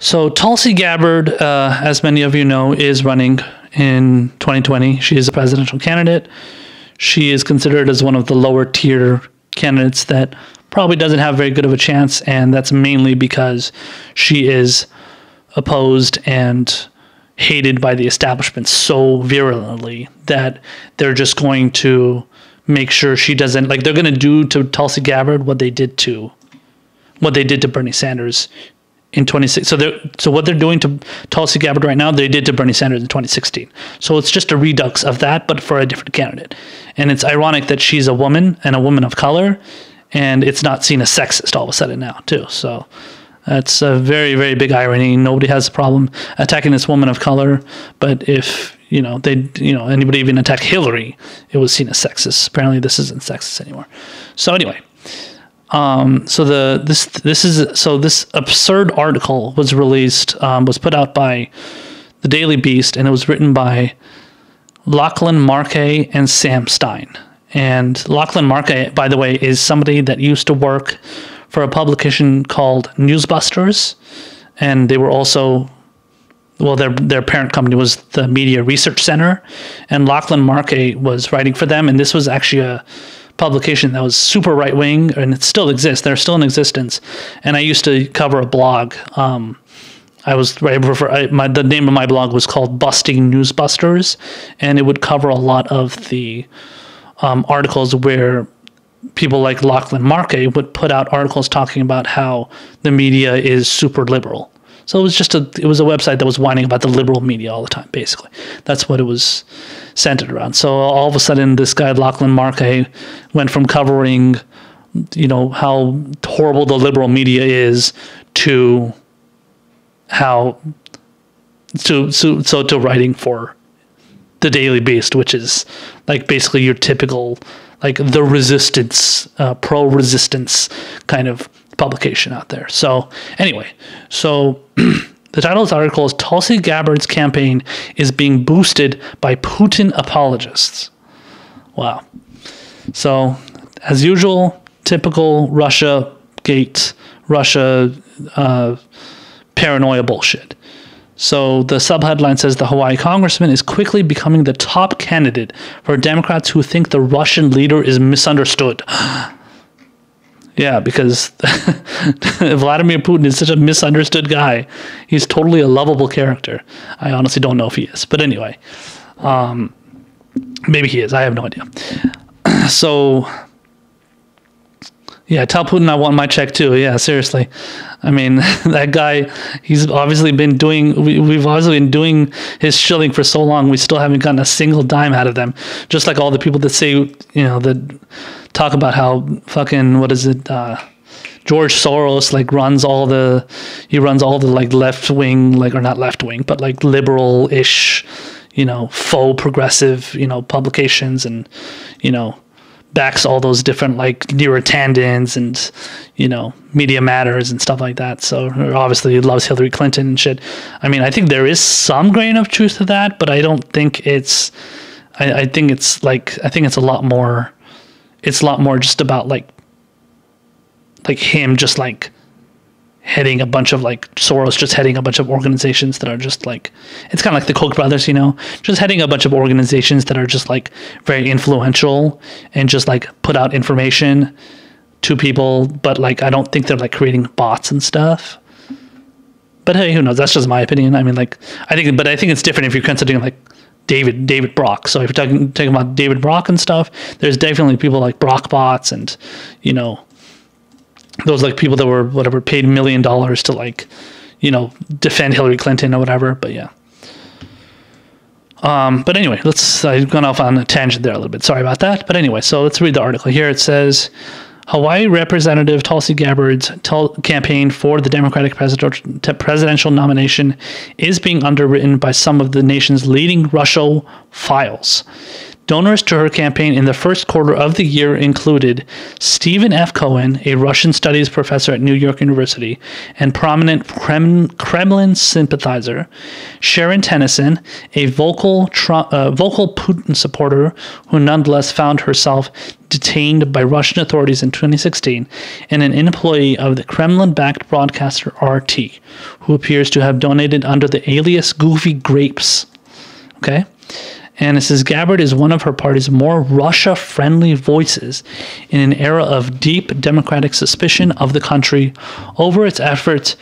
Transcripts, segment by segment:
So Tulsi Gabbard, uh, as many of you know, is running in 2020. She is a presidential candidate. She is considered as one of the lower tier candidates that probably doesn't have very good of a chance, and that's mainly because she is opposed and hated by the establishment so virulently that they're just going to make sure she doesn't like they're going to do to Tulsi Gabbard what they did to what they did to Bernie Sanders in 2016. So they're so what they're doing to Tulsi Gabbard right now, they did to Bernie Sanders in 2016. So it's just a redux of that, but for a different candidate. And it's ironic that she's a woman and a woman of color, and it's not seen as sexist all of a sudden now too. So that's a very very big irony. Nobody has a problem attacking this woman of color, but if you know they you know anybody even attacked Hillary, it was seen as sexist. Apparently, this isn't sexist anymore. So anyway. Um, so the this this is so this absurd article was released um, was put out by the Daily Beast and it was written by Lachlan Markay and Sam Stein. And Lachlan Markay, by the way, is somebody that used to work for a publication called Newsbusters, and they were also well, their their parent company was the Media Research Center, and Lachlan Markay was writing for them, and this was actually a publication that was super right wing, and it still exists. They're still in existence, and I used to cover a blog. Um, I was I prefer, I, my the name of my blog was called Busting Newsbusters, and it would cover a lot of the um, articles where people like Lachlan Markay would put out articles talking about how the media is super liberal. So it was just a it was a website that was whining about the liberal media all the time. Basically, that's what it was centered around. So all of a sudden, this guy Lachlan Markay went from covering, you know, how horrible the liberal media is to how to so so to writing for the Daily Beast, which is like basically your typical like the resistance, uh, pro resistance kind of publication out there. So anyway, so the title of this article is Tulsi Gabbard's campaign is being boosted by Putin apologists. Wow. So as usual, typical Russia gate, Russia uh, paranoia bullshit. So the subheadline says the Hawaii congressman is quickly becoming the top candidate for Democrats who think the Russian leader is misunderstood. yeah, because Vladimir Putin is such a misunderstood guy. He's totally a lovable character. I honestly don't know if he is, but anyway, um, maybe he is. I have no idea. so yeah, tell Putin I want my check too. Yeah, seriously. I mean, that guy, he's obviously been doing, we, we've obviously been doing his shilling for so long. We still haven't gotten a single dime out of them. Just like all the people that say, you know, that talk about how fucking, what is it, uh, George Soros like runs all the, he runs all the like left wing, like, or not left wing, but like liberal ish, you know, faux progressive, you know, publications and, you know, backs all those different like Tandons and you know Media Matters and stuff like that. So obviously he loves Hillary Clinton and shit. I mean, I think there is some grain of truth to that, but I don't think it's. I, I think it's like I think it's a lot more. It's a lot more just about like. Like him, just like heading a bunch of like Soros just heading a bunch of organizations that are just like it's kind of like the Koch brothers, you know, just heading a bunch of organizations that are just like very influential and just like put out information to people, but like I don't think they're like creating bots and stuff. But hey, who knows? That's just my opinion. I mean, like I think, but I think it's different if you're considering like David David Brock. So if you're talking talking about David Brock and stuff, there's definitely people like Brock bots and you know those like people that were whatever paid million dollars to like you know defend Hillary Clinton or whatever. But yeah. Um, but anyway, let's. I've gone off on a tangent there a little bit. Sorry about that. But anyway, so let's read the article here. It says. Hawaii Representative Tulsi Gabbard's tel- campaign for the Democratic presidential nomination is being underwritten by some of the nation's leading Russia files. Donors to her campaign in the first quarter of the year included Stephen F. Cohen, a Russian studies professor at New York University and prominent Kremlin sympathizer, Sharon Tennison, a vocal, uh, vocal Putin supporter who nonetheless found herself detained by Russian authorities in 2016, and an employee of the Kremlin backed broadcaster RT, who appears to have donated under the alias Goofy Grapes. Okay? And it says Gabbard is one of her party's more Russia friendly voices in an era of deep democratic suspicion of the country over its efforts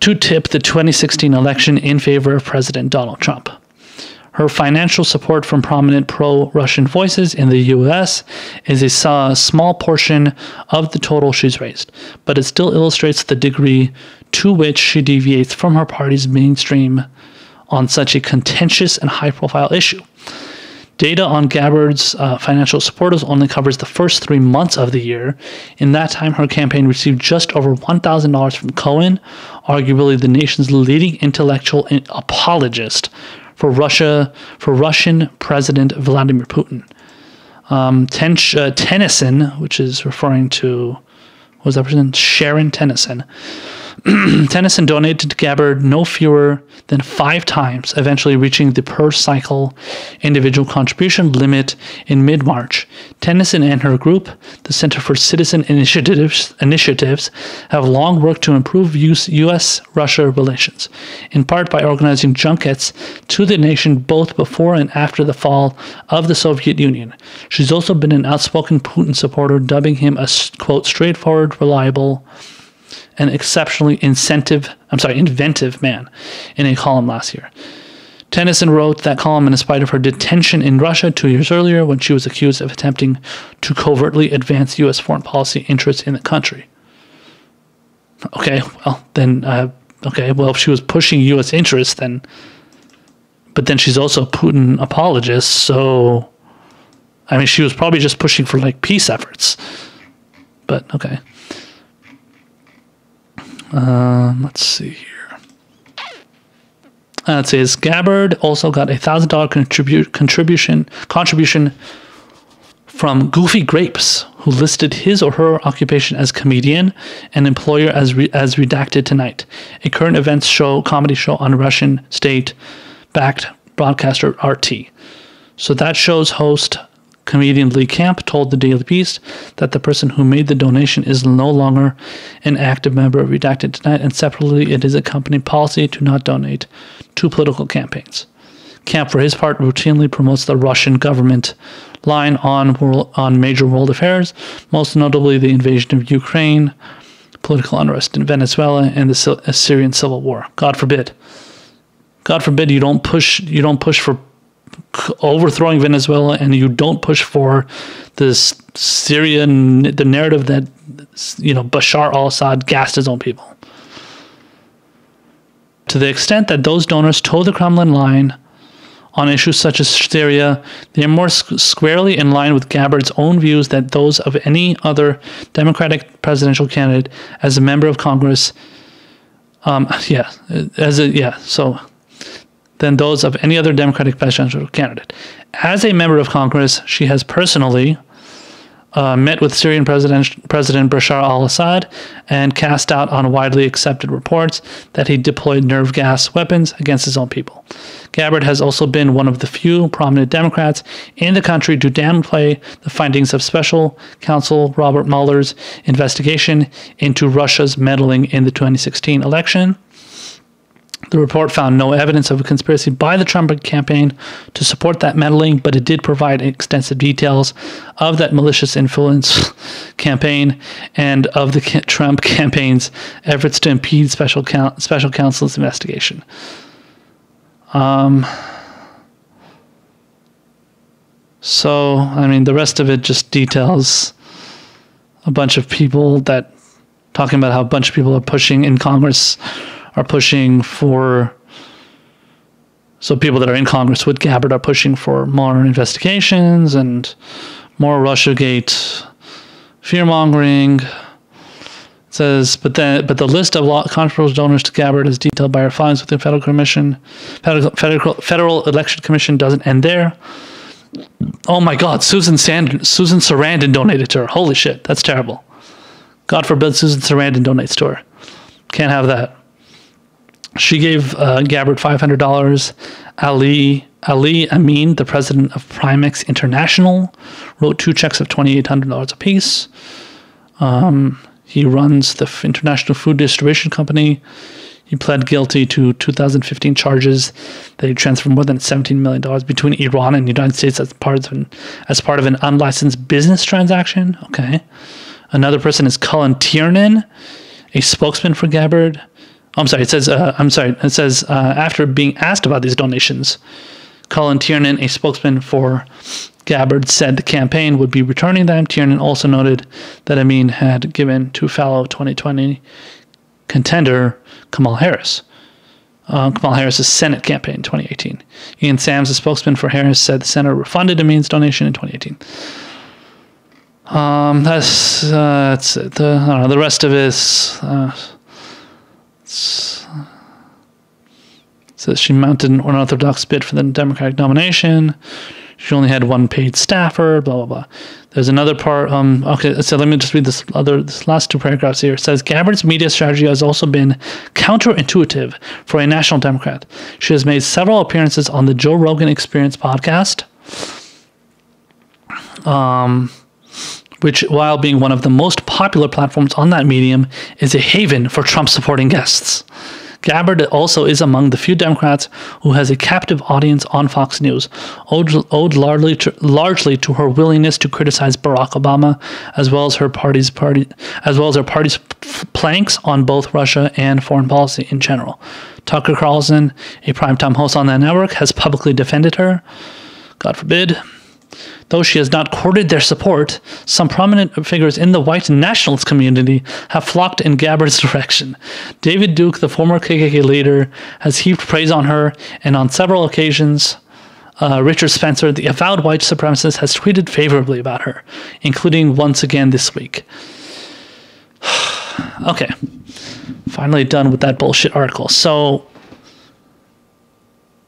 to tip the 2016 election in favor of President Donald Trump. Her financial support from prominent pro Russian voices in the US is a small portion of the total she's raised, but it still illustrates the degree to which she deviates from her party's mainstream on such a contentious and high profile issue. Data on Gabbard's uh, financial supporters only covers the first three months of the year. In that time, her campaign received just over $1,000 from Cohen, arguably the nation's leading intellectual apologist for Russia for Russian President Vladimir Putin. Um, Ten- uh, Tennison, which is referring to what was that person? Sharon Tennison, Tennison donated to Gabbard no fewer than five times, eventually reaching the per cycle individual contribution limit in mid March. Tennison and her group, the Center for Citizen Initiatives, Initiatives have long worked to improve U.S. Russia relations, in part by organizing junkets to the nation both before and after the fall of the Soviet Union. She's also been an outspoken Putin supporter, dubbing him a quote straightforward, reliable, an exceptionally incentive, I'm sorry, inventive man in a column last year. Tennison wrote that column in spite of her detention in Russia two years earlier when she was accused of attempting to covertly advance U.S. foreign policy interests in the country. Okay, well, then, uh, okay, well, if she was pushing U.S. interests, then, but then she's also a Putin apologist, so, I mean, she was probably just pushing for like peace efforts. But, okay. Um, let's see here. Uh, it says Gabbard also got a thousand dollar contribute contribution contribution from Goofy Grapes, who listed his or her occupation as comedian and employer as re- as redacted tonight, a current events show comedy show on Russian state backed broadcaster RT. So that show's host Comedian Lee Camp told the Daily Beast that the person who made the donation is no longer an active member of Redacted Tonight, and separately, it is a company policy to not donate to political campaigns. Camp, for his part, routinely promotes the Russian government line on world, on major world affairs, most notably the invasion of Ukraine, political unrest in Venezuela, and the Syrian civil war. God forbid. God forbid you don't push you don't push for overthrowing Venezuela and you don't push for this Syrian the narrative that you know Bashar al-Assad gassed his own people. To the extent that those donors toe the Kremlin line on issues such as Syria, they are more squarely in line with Gabbard's own views than those of any other Democratic presidential candidate as a member of Congress. Um, yeah, as a yeah, so than those of any other Democratic presidential candidate. As a member of Congress, she has personally uh, met with Syrian President, President Bashar al Assad and cast doubt on widely accepted reports that he deployed nerve gas weapons against his own people. Gabbard has also been one of the few prominent Democrats in the country to downplay the findings of Special Counsel Robert Mueller's investigation into Russia's meddling in the 2016 election. The report found no evidence of a conspiracy by the Trump campaign to support that meddling, but it did provide extensive details of that malicious influence campaign and of the Trump campaign's efforts to impede special special counsel's investigation. Um, so, I mean, the rest of it just details a bunch of people that talking about how a bunch of people are pushing in Congress are pushing for so people that are in Congress with Gabbard are pushing for more investigations and more RussiaGate fear mongering. says, but then, but the list of controversial donors to Gabbard is detailed by our filings with the Federal Commission, Federal, Federal, Federal Election Commission doesn't end there. Oh my God, Susan Sand- Susan Sarandon donated to her. Holy shit, that's terrible. God forbid Susan Sarandon donates to her. Can't have that. She gave uh, Gabbard five hundred dollars. Ali Ali Amin, the president of Primex International, wrote two checks of twenty eight hundred dollars apiece. Um, he runs the International Food Distribution Company. He pled guilty to 2015 charges that he transferred more than 17 million dollars between Iran and the United States as part of an as part of an unlicensed business transaction. Okay. Another person is Cullen Tiernan, a spokesman for Gabbard. I'm sorry. It says uh, I'm sorry. It says uh, after being asked about these donations, Cullen Tiernan, a spokesman for Gabbard, said the campaign would be returning them. Tiernan also noted that Amin had given to fellow 2020 contender Kamal Harris. Uh, Kamala Harris's Senate campaign in 2018. Ian Sams, a spokesman for Harris, said the senator refunded Amin's donation in 2018. Um, that's uh, that's it. The, know. The rest of it is. Uh, it's- says she mounted an unorthodox bid for the Democratic nomination. She only had one paid staffer. Blah blah blah. There's another part. Um, okay, so let me just read this other this last two paragraphs here. It says Gabbard's media strategy has also been counterintuitive for a national Democrat. She has made several appearances on the Joe Rogan Experience podcast. Um, which, while being one of the most popular platforms on that medium, is a haven for Trump supporting guests. Gabbard also is among the few Democrats who has a captive audience on Fox News, owed, owed largely, to, largely to her willingness to criticize Barack Obama, as well as her party's party, as well as her party's planks on both Russia and foreign policy in general. Tucker Carlson, a primetime host on that network, has publicly defended her. God forbid. Though she has not courted their support, some prominent figures in the white nationalist community have flocked in Gabbard's direction. David Duke, the former KKK leader, has heaped praise on her, and on several occasions, uh, Richard Spencer, the avowed white supremacist, has tweeted favorably about her, including once again this week. okay, finally done with that bullshit article. So,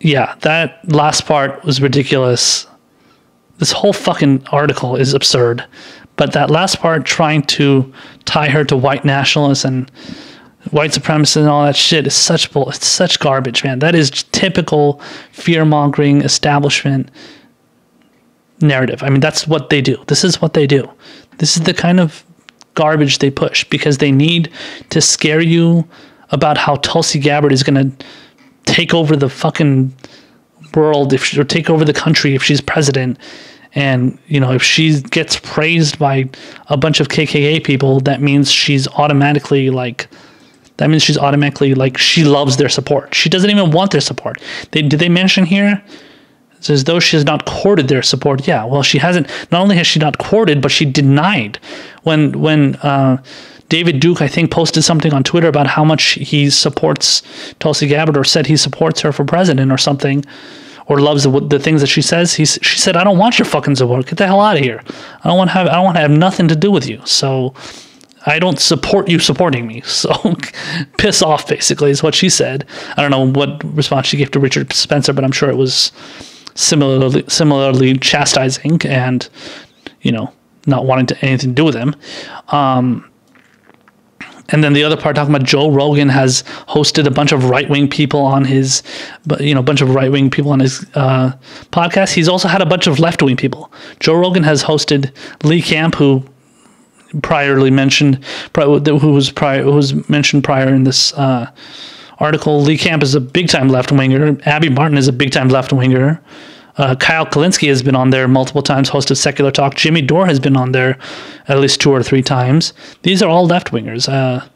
yeah, that last part was ridiculous this whole fucking article is absurd. But that last part, trying to tie her to white nationalists and white supremacists and all that shit, is such bull. It's such garbage, man. That is typical fear mongering establishment narrative. I mean, that's what they do. This is what they do. This is the kind of garbage they push because they need to scare you about how Tulsi Gabbard is going to take over the fucking world if she, or take over the country if she's president and you know if she gets praised by a bunch of KKK people that means she's automatically like that means she's automatically like she loves their support. She doesn't even want their support. They did they mention here it's as though she has not courted their support? Yeah well she hasn't not only has she not courted but she denied. When when uh David Duke, I think, posted something on Twitter about how much he supports Tulsi Gabbard or said he supports her for president or something or loves the, the things that she says. He, she said, I don't want your fucking support. Get the hell out of here. I don't want to have, I don't want to have nothing to do with you. So I don't support you supporting me. So piss off, basically, is what she said. I don't know what response she gave to Richard Spencer, but I'm sure it was similarly, similarly chastising and, you know, not wanting to anything to do with him. Um, and then the other part talking about Joe Rogan has hosted a bunch of right wing people on his, you know, a bunch of right wing people on his uh, podcast. He's also had a bunch of left wing people. Joe Rogan has hosted Lee Camp, who priorly mentioned, who was prior, who was mentioned prior in this uh, article. Lee Camp is a big time left winger. Abby Martin is a big time left winger. Uh, Kyle Kulinski has been on there multiple times, host of Secular Talk. Jimmy Dore has been on there at least two or three times. These are all left wingers. Uh,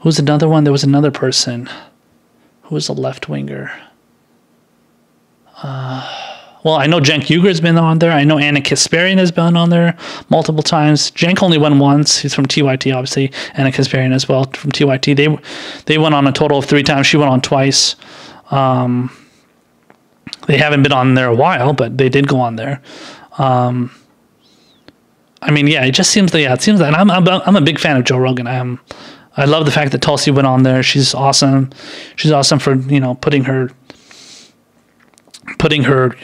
who's another one? There was another person who was a left winger. Uh, well, I know Cenk Uygur has been on there. I know Ana Kasparian has been on there multiple times. Cenk only went once. He's from TYT, obviously. Ana Kasparian as well from TYT. They they went on a total of three times. She went on twice. Um, they haven't been on there a while, but they did go on there. Um, I mean, yeah, it just seems that yeah, it seems that I'm I'm, I'm a big fan of Joe Rogan. I'm I love the fact that Tulsi went on there. She's awesome. She's awesome for you know putting her putting her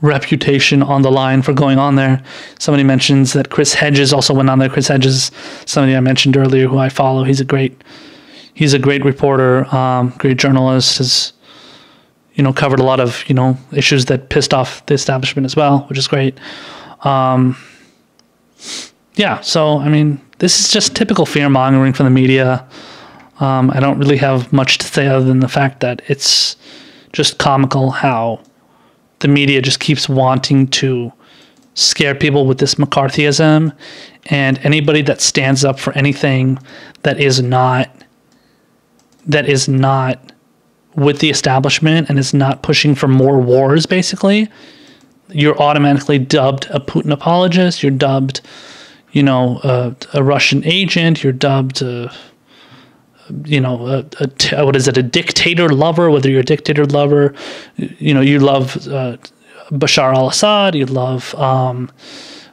reputation on the line for going on there. Somebody mentions that Chris Hedges also went on there. Chris Hedges, somebody I mentioned earlier, who I follow. He's a great, he's a great reporter, um, great journalist. Has you know covered a lot of you know issues that pissed off the establishment as well, which is great. Um, yeah, so I mean, this is just typical fear mongering from the media. Um, I don't really have much to say other than the fact that it's just comical how the media just keeps wanting to scare people with this McCarthyism, and anybody that stands up for anything that is not that is not with the establishment and is not pushing for more wars, basically, you're automatically dubbed a Putin apologist. You're dubbed, you know, a, a Russian agent. You're dubbed. A, you know, a, what is it? A dictator lover. Whether you're a dictator lover, you know, you love uh, Bashar al-Assad. You love um,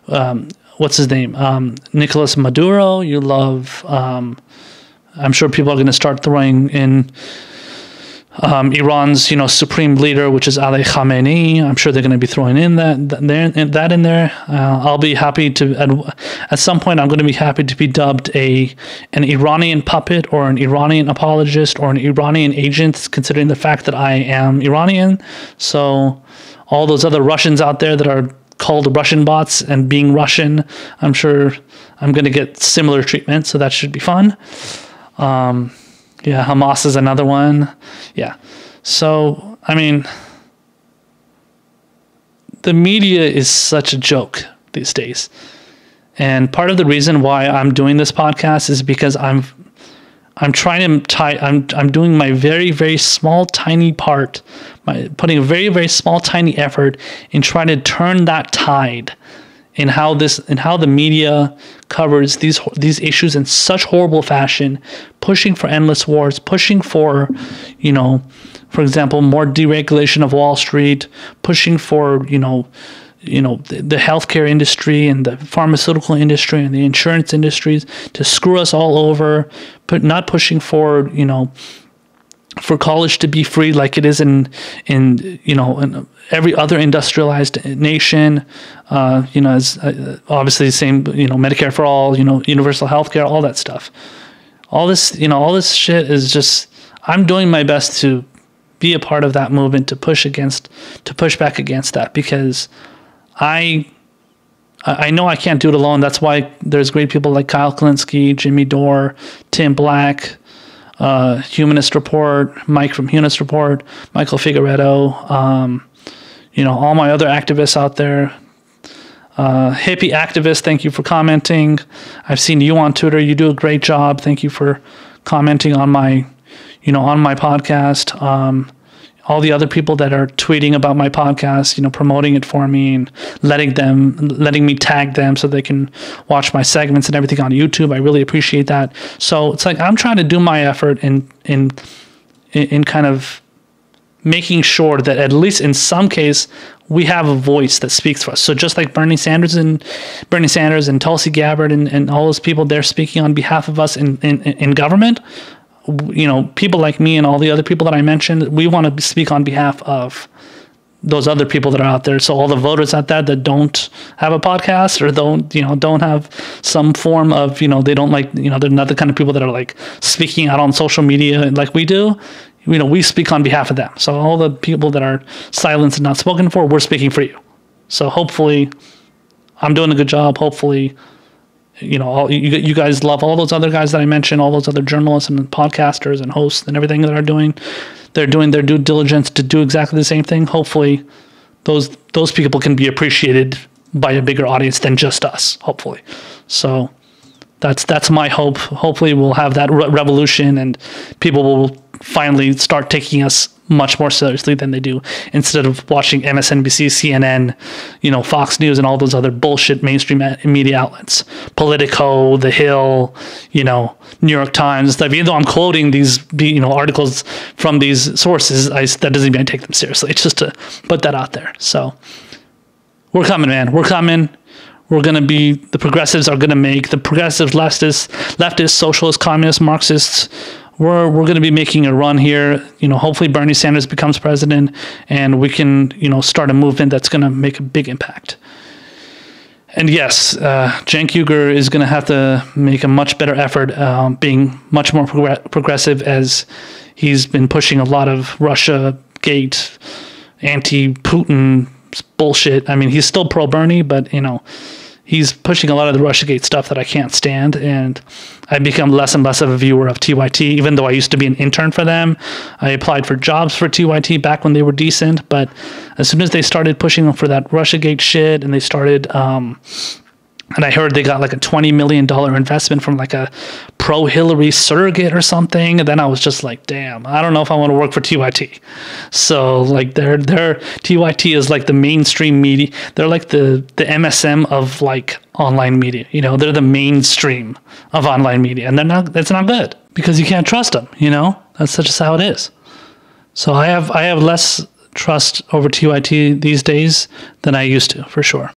um, what's his name? Um, Nicolas Maduro. You love. Um, I'm sure people are going to start throwing in um, Iran's, you know, supreme leader, which is Ali Khamenei. I'm sure they're going to be throwing in that that, that in there. Uh, I'll be happy to at, at some point. I'm going to be happy to be dubbed a an Iranian puppet or an Iranian apologist or an Iranian agent, considering the fact that I am Iranian. So all those other Russians out there that are called Russian bots and being Russian, I'm sure I'm going to get similar treatment. So that should be fun. Um, yeah, Hamas is another one. Yeah. So, I mean, the media is such a joke these days. And part of the reason why I'm doing this podcast is because I'm I'm trying to tie I'm I'm doing my very very small tiny part, my putting a very very small tiny effort in trying to turn that tide in how this in how the media covers these these issues in such horrible fashion, pushing for endless wars, pushing for, you know, for example, more deregulation of Wall Street, pushing for you know, you know the, the healthcare industry and the pharmaceutical industry and the insurance industries to screw us all over, but not pushing for you know for college to be free like it is in in you know in every other industrialized nation uh, you know as uh, obviously the same you know medicare for all you know universal health care all that stuff all this you know all this shit is just i'm doing my best to be a part of that movement to push against to push back against that because i I know I can't do it alone. That's why there's great people like Kyle Kulinski, Jimmy Dore, Tim Black, uh, Humanist Report, Mike from Humanist Report, Michael Figueredo, um, you know, all my other activists out there. Uh, hippie activist, thank you for commenting. I've seen you on Twitter. You do a great job. Thank you for commenting on my, you know, on my podcast. Um, all the other people that are tweeting about my podcast, you know, promoting it for me and letting them, letting me tag them so they can watch my segments and everything on YouTube. I really appreciate that. So it's like I'm trying to do my effort in in in kind of making sure that at least in some case we have a voice that speaks for us. So just like Bernie Sanders and Bernie Sanders and Tulsi Gabbard and, and all those people, they're speaking on behalf of us in, in, in government you know, people like me and all the other people that I mentioned, we want to speak on behalf of those other people that are out there. So all the voters out there that don't have a podcast or don't, you know, don't have some form of, you know, they don't like, you know, they're not the kind of people that are like speaking out on social media like we do. You know, we speak on behalf of them. So all the people that are silenced and not spoken for, we're speaking for you. So hopefully I'm doing a good job. Hopefully you know, all, you, you guys love all those other guys that I mentioned, all those other journalists and podcasters and hosts and everything that are doing. They're doing their due diligence to do exactly the same thing. Hopefully, those those people can be appreciated by a bigger audience than just us. Hopefully, so that's that's my hope. Hopefully, we'll have that re- revolution and people will finally start taking us much more seriously than they do instead of watching MSNBC, CNN, you know, Fox News and all those other bullshit mainstream media outlets. Politico, The Hill, you know, New York Times. Even though I'm quoting these, you know, articles from these sources, I, that doesn't mean I take them seriously. It's just to put that out there. So we're coming, man. We're coming we're going to be the progressives are going to make the progressive leftists leftist socialist communist marxists we're we're going to be making a run here. You know, hopefully Bernie Sanders becomes president, and we can you know start a movement that's going to make a big impact. And yes, uh, Uygur is going to have to make a much better effort, um, being much more progr- progressive as he's been pushing a lot of Russia gate, anti Putin bullshit. I mean, he's still pro Bernie, but you know, he's pushing a lot of the Russiagate stuff that I can't stand, and I've become less and less of a viewer of TYT. Even though I used to be an intern for them, I applied for jobs for TYT back when they were decent. But as soon as they started pushing for that Russiagate shit, and they started um, and I heard they got like a twenty million dollar investment from like a pro Hillary surrogate or something. And then I was just like, damn, I don't know if I want to work for TYT. So like their their TYT is like the mainstream media. They're like the the MSM of like online media. You know, they're the mainstream of online media, and they're not. That's not good because you can't trust them. You know, that's just how it is. So I have I have less trust over TYT these days than I used to, for sure.